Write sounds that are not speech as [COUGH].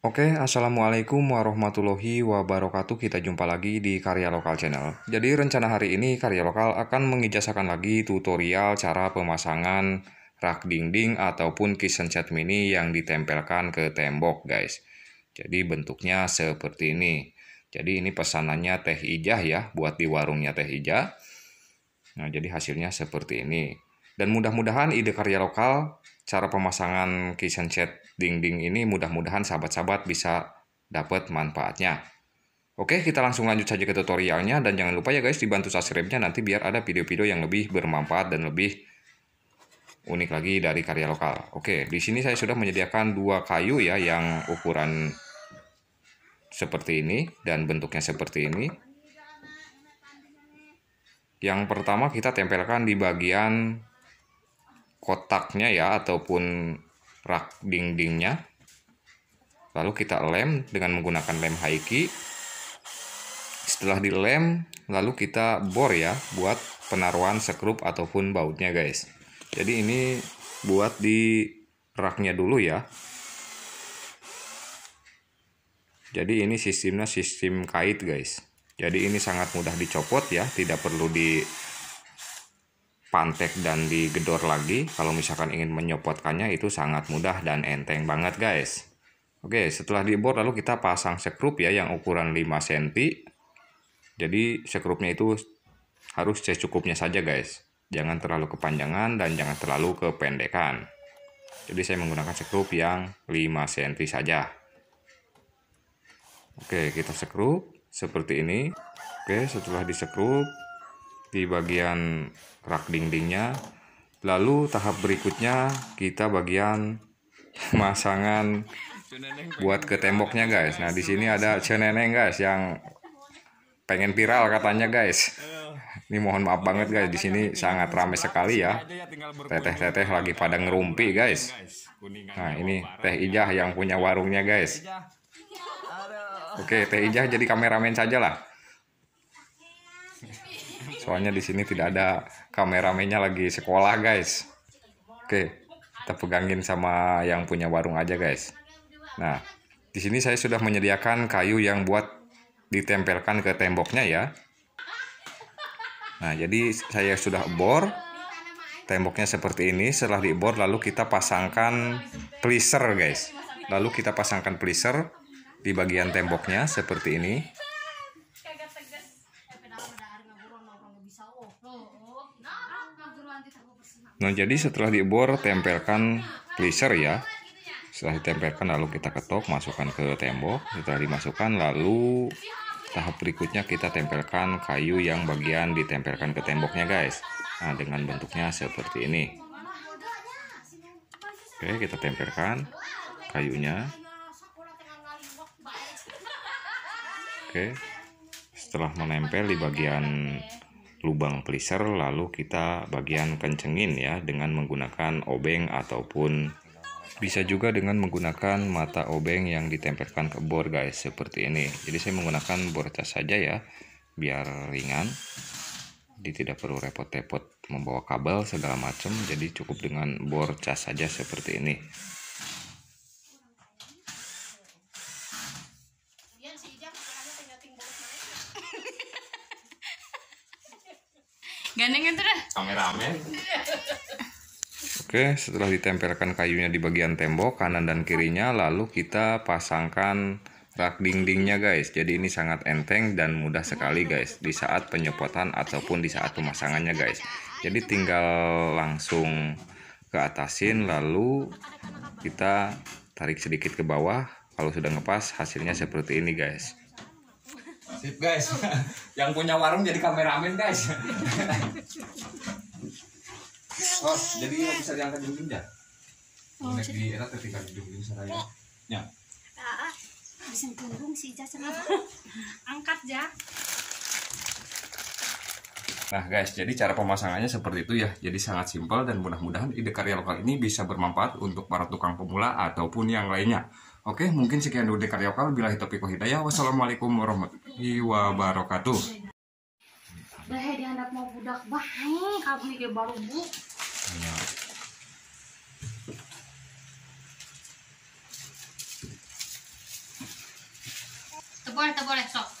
Oke, Assalamualaikum warahmatullahi wabarakatuh. Kita jumpa lagi di Karya Lokal Channel. Jadi rencana hari ini Karya Lokal akan mengijazahkan lagi tutorial cara pemasangan rak dinding ataupun kitchen set mini yang ditempelkan ke tembok guys. Jadi bentuknya seperti ini. Jadi ini pesanannya Teh Ijah ya, buat di warungnya Teh Ijah. Nah, jadi hasilnya seperti ini. Dan mudah-mudahan ide karya lokal cara pemasangan kitchen set dinding ini mudah-mudahan sahabat-sahabat bisa dapat manfaatnya. Oke, kita langsung lanjut saja ke tutorialnya dan jangan lupa ya guys dibantu subscribe-nya nanti biar ada video-video yang lebih bermanfaat dan lebih unik lagi dari karya lokal. Oke, di sini saya sudah menyediakan dua kayu ya yang ukuran seperti ini dan bentuknya seperti ini. Yang pertama kita tempelkan di bagian kotaknya ya ataupun rak dindingnya. Lalu kita lem dengan menggunakan lem haiki. Setelah dilem lalu kita bor ya buat penaruhan sekrup ataupun bautnya guys. Jadi ini buat di raknya dulu ya. Jadi ini sistemnya sistem kait guys. Jadi ini sangat mudah dicopot ya tidak perlu di pantek dan digedor lagi kalau misalkan ingin menyopotkannya itu sangat mudah dan enteng banget guys. Oke setelah dibor lalu kita pasang sekrup ya yang ukuran 5 cm jadi sekrupnya itu harus secukupnya saja guys. Jangan terlalu kepanjangan dan jangan terlalu kependekan. Jadi saya menggunakan sekrup yang 5 cm saja. Oke kita sekrup seperti ini. Oke setelah disekrup di bagian rak dindingnya. Lalu tahap berikutnya kita bagian [LAUGHS] masangan buat ke temboknya guys. Nah di sini ada ceneneng guys yang pengen viral katanya guys. Ini mohon maaf banget guys di sini sangat ramai sekali ya. Teteh-teteh lagi pada ngerumpi guys. Nah ini teh ijah yang punya warungnya guys. Oke teh ijah jadi kameramen saja lah soalnya di sini tidak ada kameramennya lagi sekolah guys. Oke kita pegangin sama yang punya warung aja guys. Nah di sini saya sudah menyediakan kayu yang buat ditempelkan ke temboknya ya. Nah jadi saya sudah bor temboknya seperti ini. Setelah dibor lalu kita pasangkan pleaser guys. Lalu kita pasangkan pleaser di bagian temboknya seperti ini Nah jadi setelah dibor tempelkan pleaser ya. Setelah ditempelkan lalu kita ketok masukkan ke tembok. Setelah dimasukkan lalu tahap berikutnya kita tempelkan kayu yang bagian ditempelkan ke temboknya guys. Nah dengan bentuknya seperti ini. Oke kita tempelkan kayunya. Oke setelah menempel di bagian lubang pleaser lalu kita bagian kencengin ya dengan menggunakan obeng ataupun bisa juga dengan menggunakan mata obeng yang ditempelkan ke bor guys seperti ini. Jadi saya menggunakan bor cas saja ya biar ringan. Jadi tidak perlu repot-repot membawa kabel segala macam. Jadi cukup dengan bor cas saja seperti ini Gandeng itu dah. Kameramen. Oke, setelah ditempelkan kayunya di bagian tembok kanan dan kirinya, lalu kita pasangkan rak dindingnya guys. Jadi ini sangat enteng dan mudah sekali guys di saat penyepotan ataupun di saat pemasangannya guys. Jadi tinggal langsung ke atasin lalu kita tarik sedikit ke bawah. Kalau sudah ngepas hasilnya seperti ini guys. Sip guys, [LAUGHS] yang punya warung jadi kameramen guys. [LAUGHS] oh, jadi bisa diangkat dinding ya? Oh, Nek di era ketika di dinding saya. Ya. Ah, bisa tunggung sih ja [LAUGHS] Angkat ya. Nah guys, jadi cara pemasangannya seperti itu ya. Jadi sangat simpel dan mudah-mudahan ide karya lokal ini bisa bermanfaat untuk para tukang pemula ataupun yang lainnya. Oke, mungkin sekian dulu karya lokal. Bila hitopi hidayah. Wassalamualaikum warahmatullahi wabarakatuh. Dah dihandap mau budak baik, kamu kayak baru bu. boleh tak boleh sok